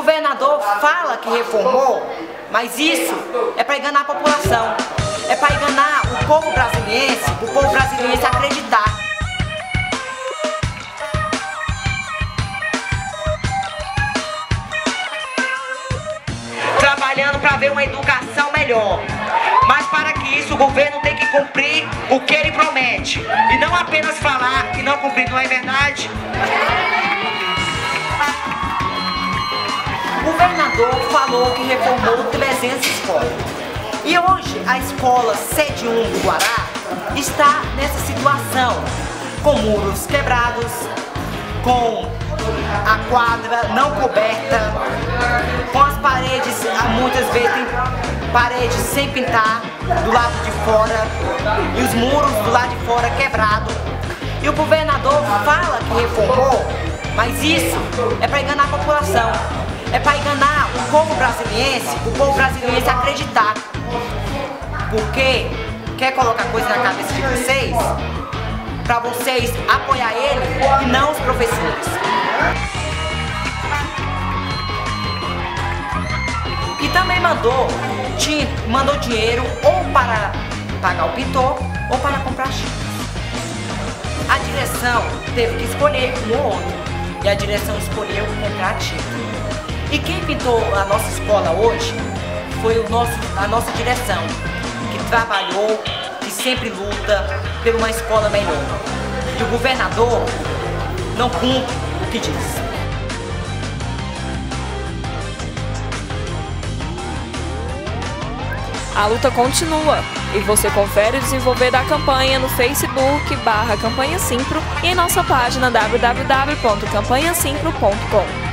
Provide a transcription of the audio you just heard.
governador fala que reformou, mas isso é para enganar a população. É para enganar o povo brasileiro, o povo brasileiro acreditar. Trabalhando para ver uma educação melhor. Mas para que isso o governo tem que cumprir o que ele promete. E não apenas falar e não cumprir, não é verdade? Falou que reformou 300 escolas. E hoje a escola sede 1 do Guará está nessa situação, com muros quebrados, com a quadra não coberta, com as paredes, muitas vezes paredes sem pintar do lado de fora e os muros do lado de fora quebrados. E o governador fala que reformou, mas isso é para enganar a população é para enganar o povo brasileiro, o povo brasileiro acreditar. Porque quer colocar coisa na cabeça de vocês, para vocês apoiar ele e não os professores. E também mandou, mandou dinheiro ou para pagar o pintor ou para comprar chips. A direção teve que escolher um ou outro. E a direção escolheu comprar tinta. E quem pintou a nossa escola hoje foi o nosso, a nossa direção, que trabalhou, que sempre luta por uma escola melhor. E o governador não cumpre o que diz. A luta continua e você confere o desenvolver da campanha no Facebook barra Campanha Simpro e em nossa página www.campanhasimpro.com.